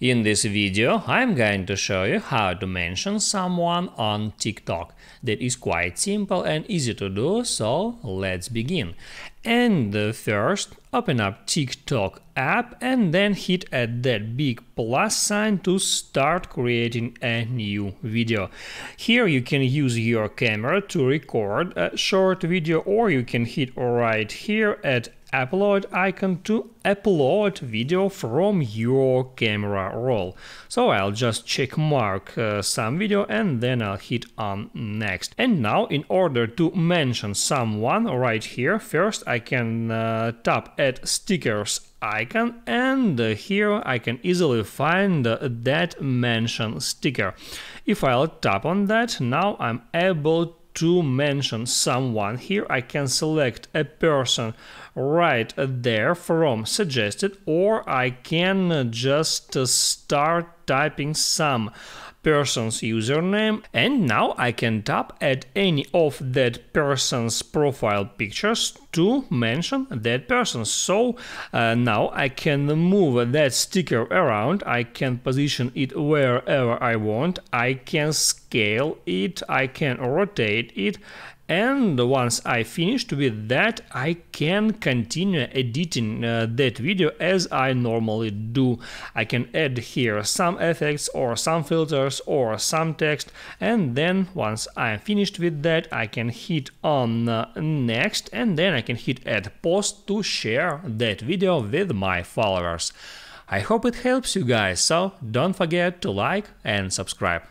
In this video, I'm going to show you how to mention someone on TikTok. That is quite simple and easy to do, so let's begin. And first, open up TikTok app and then hit at that big plus sign to start creating a new video. Here you can use your camera to record a short video or you can hit right here at upload icon to upload video from your camera roll. So I'll just check mark uh, some video and then I'll hit on next. And now in order to mention someone right here, first I can uh, tap at stickers icon and here I can easily find that mention sticker. If I'll tap on that, now I'm able to mention someone here I can select a person right there from suggested or I can just start typing some person's username and now I can tap at any of that person's profile pictures to mention that person. So uh, now I can move that sticker around, I can position it wherever I want, I can scale it, I can rotate it and once I finished with that, I can continue editing uh, that video as I normally do. I can add here some effects or some filters or some text and then once I'm finished with that, I can hit on uh, next and then I can hit add post to share that video with my followers. I hope it helps you guys, so don't forget to like and subscribe.